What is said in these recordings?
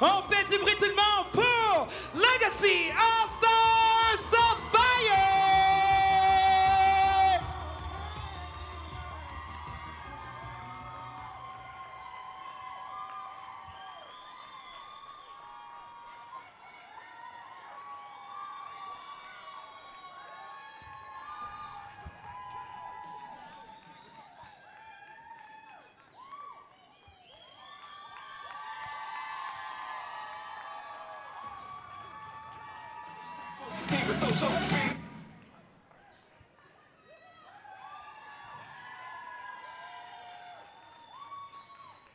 On fait du bruit tout le monde pour Legacy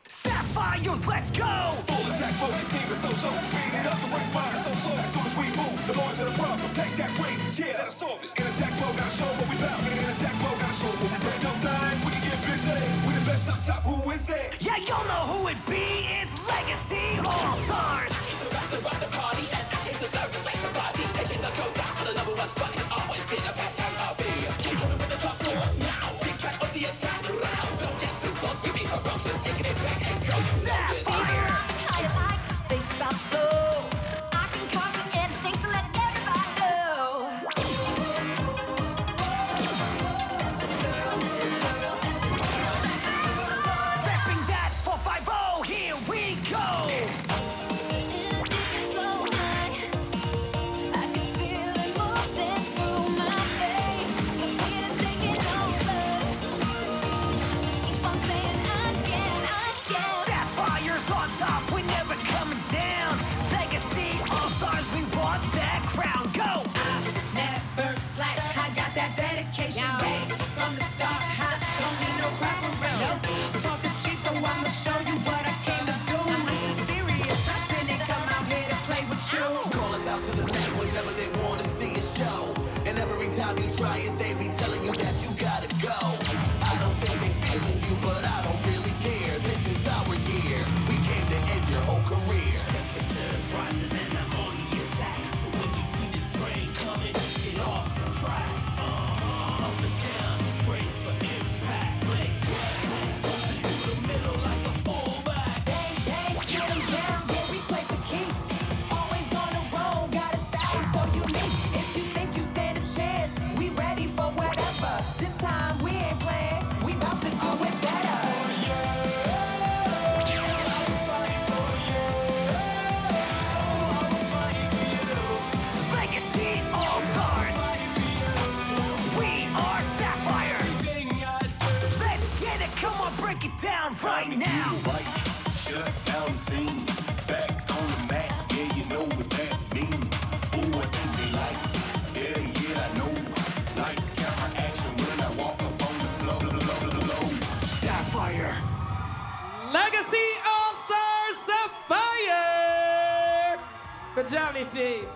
Sapphire, let's go! Full attack your team is so, so speed it up. The race mine is so slow. As soon as we move, the larger the problem. Take that Sapphire. Got that dedication. Right from the start, I don't need no preparation. Talk is cheap, so I'ma show you what I came to do. This is serious, I didn't come out here to play with you. Call us out to the net whenever they want to see a show. And every time you try it, they be telling you that you gotta break it down right now. Right, shut down the scene. Back on the mat, yeah, you know what that means. Ooh, I think they like. Yeah, yeah, I know. Lights, camera, action when I walk up on the floor. floor, floor, floor. Sapphire. Legacy All-Star Sapphire! Good job, les filles!